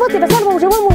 ظبطي بس أنا موجوده